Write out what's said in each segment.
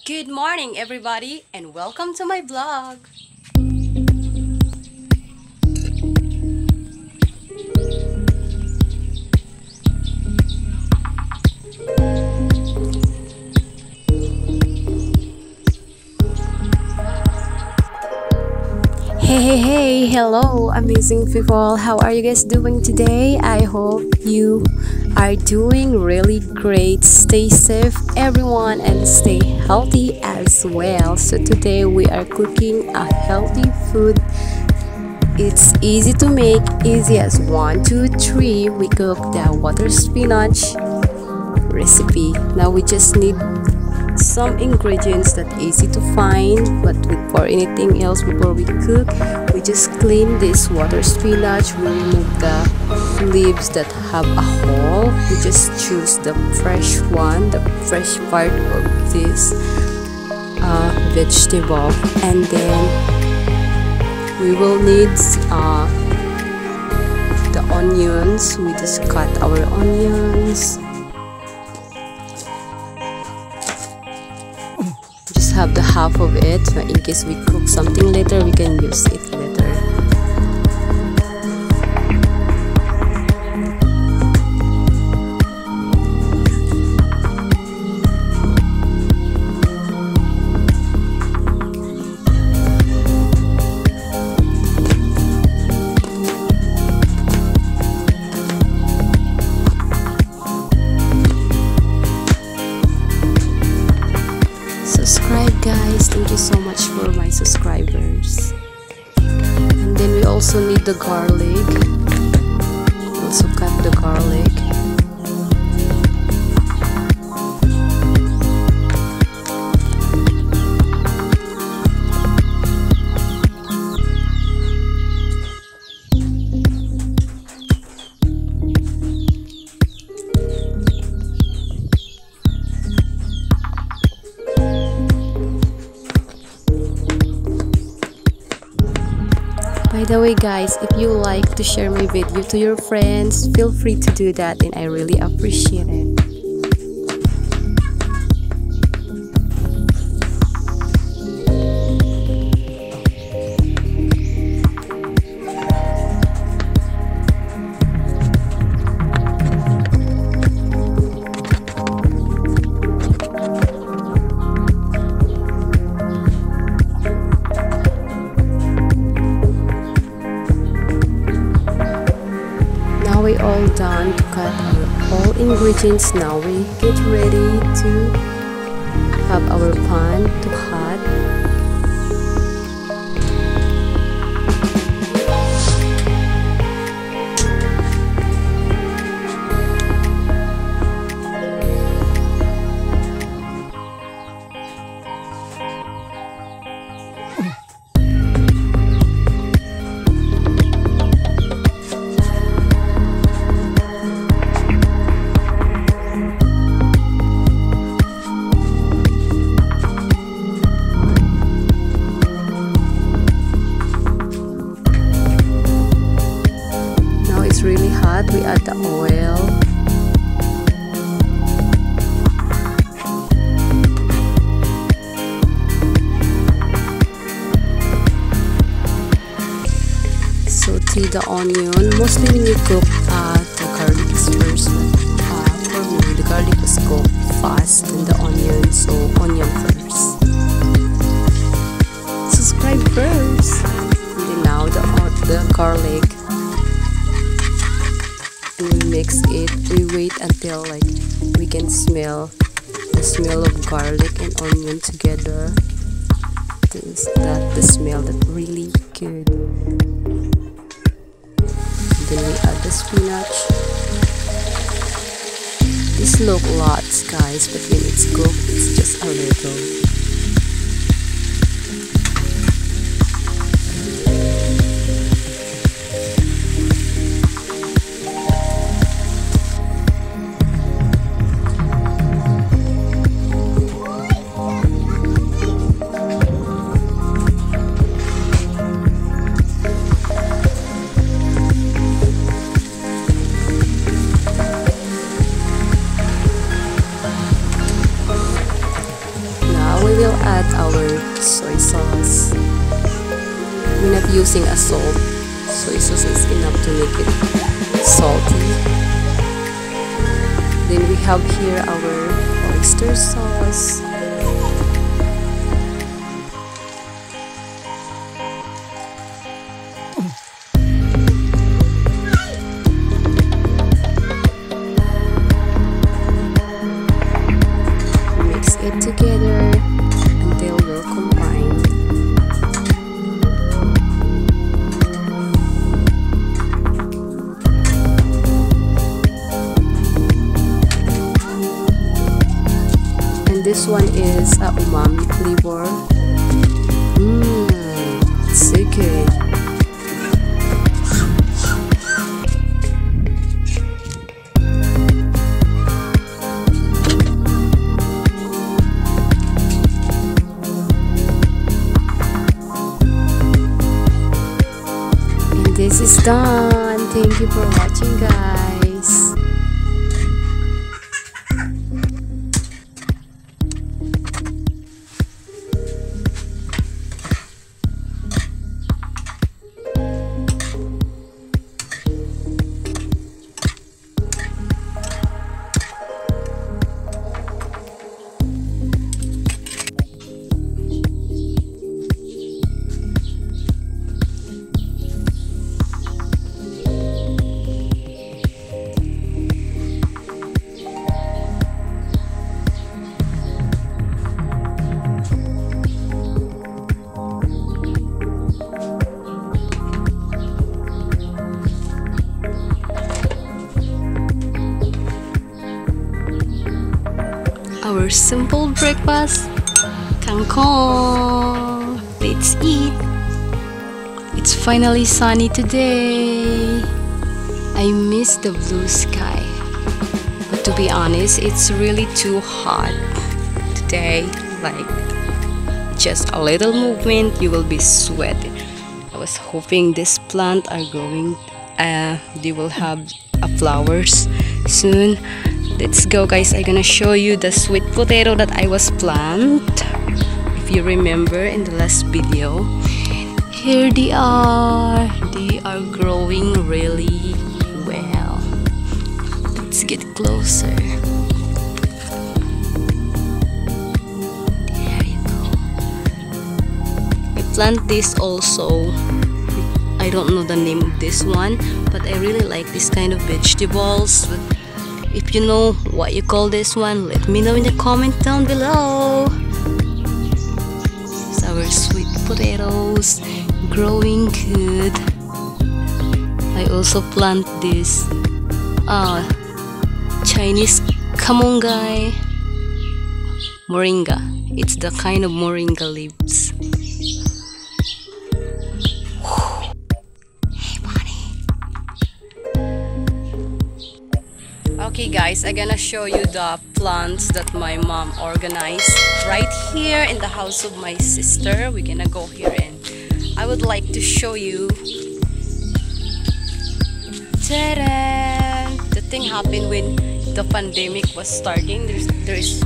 Good morning, everybody, and welcome to my vlog. Hey, hey, hey, hello, amazing people. How are you guys doing today? I hope you are doing really great. Stay safe, everyone, and stay healthy as well. So, today we are cooking a healthy food. It's easy to make, easy as one, two, three. We cook the water spinach recipe. Now, we just need some ingredients that easy to find but before anything else before we cook. We just clean this water spinach we remove the leaves that have a hole. We just choose the fresh one the fresh part of this uh, vegetable. And then we will need uh, the onions. We just cut our onions have the half of it in case we cook something later we can use it later the garlic By the way guys, if you like to share my video to your friends, feel free to do that and I really appreciate it. All done to cut our all ingredients. Now we get ready to have our pan to hot we add the oil. Saute the onion mostly when you cook uh, the garlic is first uh, for me the garlic was cooked fast and the onion so onion first. Subscribe first. And now the, the garlic we mix it we wait until like we can smell the smell of garlic and onion together. This that the smell that really good? Then we add the spinach. This look lots guys but when it's cooked it's just a little have here our oyster sauce. Mix it together until they're combined. One is a umami flavor. Mmm, so good. this is done thank you for watching guys simple breakfast. Kangkong. Let's eat. It's finally sunny today. I miss the blue sky. But to be honest, it's really too hot today. Like just a little movement, you will be sweating. I was hoping this plant are growing. Uh, they will have flowers soon let's go guys. I'm gonna show you the sweet potato that i was plant if you remember in the last video. Here they are. They are growing really well. Let's get closer. There you go. I plant this also. I don't know the name of this one but I really like this kind of vegetables if you know what you call this one, let me know in the comment down below. It's our sweet potatoes growing good. I also plant this uh, Chinese kamongai moringa. It's the kind of moringa leaves. Okay guys, I'm gonna show you the plants that my mom organized right here in the house of my sister. We're gonna go here and I would like to show you The thing happened when the pandemic was starting. There's there's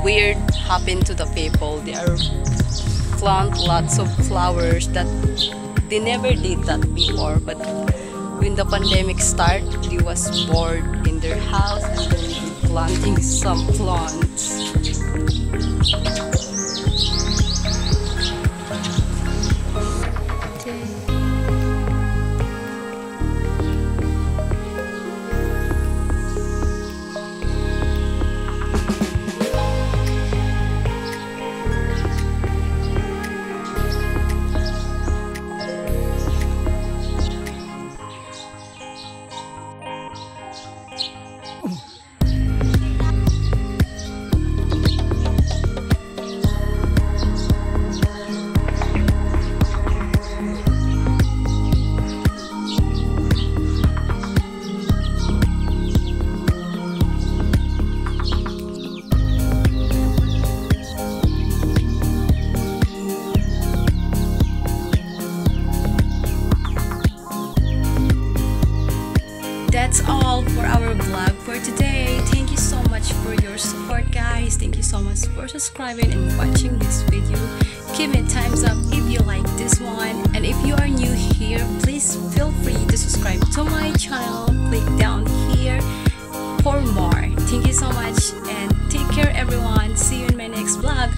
weird happened to the people. They are plant lots of flowers that they never did that before but when the pandemic started, they was bored their house and then planting some plants. For subscribing and watching this video give me a thumbs up if you like this one. And if you are new here please feel free to subscribe to my channel. Click down here for more. Thank you so much and take care everyone. See you in my next vlog